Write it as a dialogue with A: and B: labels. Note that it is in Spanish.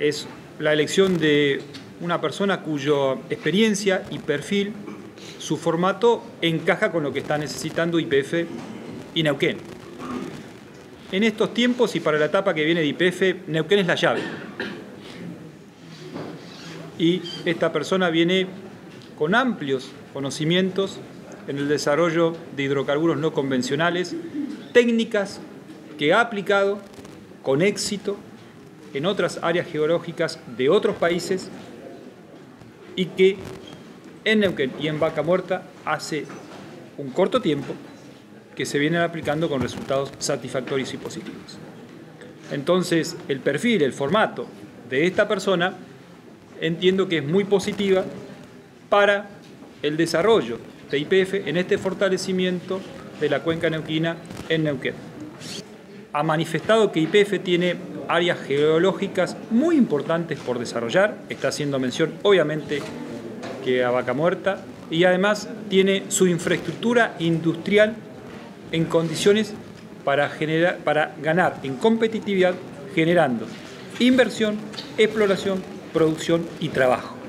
A: es la elección de una persona cuya experiencia y perfil, su formato encaja con lo que está necesitando IPF y Neuquén. En estos tiempos y para la etapa que viene de IPF, Neuquén es la llave. Y esta persona viene con amplios conocimientos en el desarrollo de hidrocarburos no convencionales, técnicas que ha aplicado con éxito en otras áreas geológicas de otros países y que en Neuquén y en Vaca Muerta hace un corto tiempo que se vienen aplicando con resultados satisfactorios y positivos. Entonces, el perfil, el formato de esta persona entiendo que es muy positiva para el desarrollo de IPF en este fortalecimiento de la cuenca neuquina en Neuquén. Ha manifestado que IPF tiene áreas geológicas muy importantes por desarrollar, está haciendo mención obviamente que a Vaca Muerta, y además tiene su infraestructura industrial en condiciones para, generar, para ganar en competitividad generando inversión, exploración, producción y trabajo.